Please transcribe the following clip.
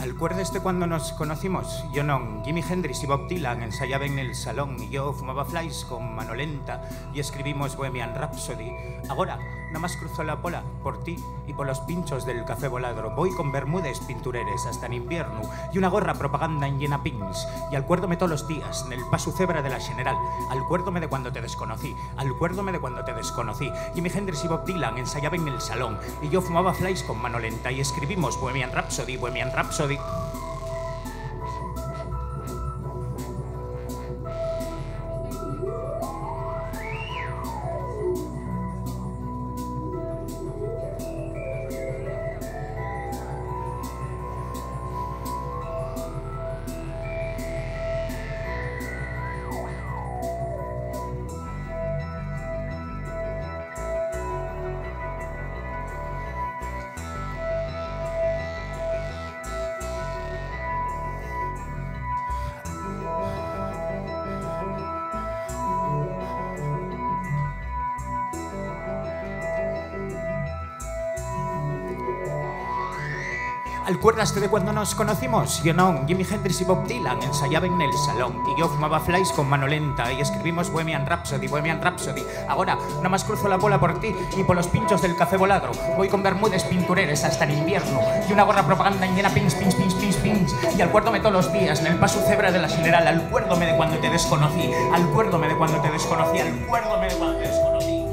Acuérdeste cuando nos conocimos? Yo non, Jimi Hendrix y Bob Dylan ensayaban en el salón y yo fumaba flies con mano lenta y escribimos Bohemian Rhapsody. Ahora, nada más cruzo la pola por ti y por los pinchos del café voladro. Voy con bermudes pintureres hasta en invierno y una gorra propaganda en llena pins. Y acuérdome todos los días en el paso cebra de la general. Acuérdome de cuando te desconocí. Acuérdome de cuando te desconocí. Jimi Hendrix y Bob Dylan ensayaban en el salón y yo fumaba flies con mano lenta y escribimos Bohemian Rhapsody, Bohemian Rhapsody. ¿Acuerdaste de cuando nos conocimos? Yo no, Jimi Hendrix y Bob Dylan ensayaban en el salón y yo fumaba flies con mano lenta y escribimos Bohemian Rhapsody, Bohemian Rhapsody. Ahora, nada más cruzo la bola por ti y por los pinchos del café voladro. Voy con bermudes pintureres hasta el invierno y una gorra propaganda en llena pins, pins, pins, pins, pins. Y acuérdome todos los días en el paso cebra de la general. Acuérdome de cuando te desconocí, acuérdome de cuando te desconocí, acuérdome de cuando te desconocí.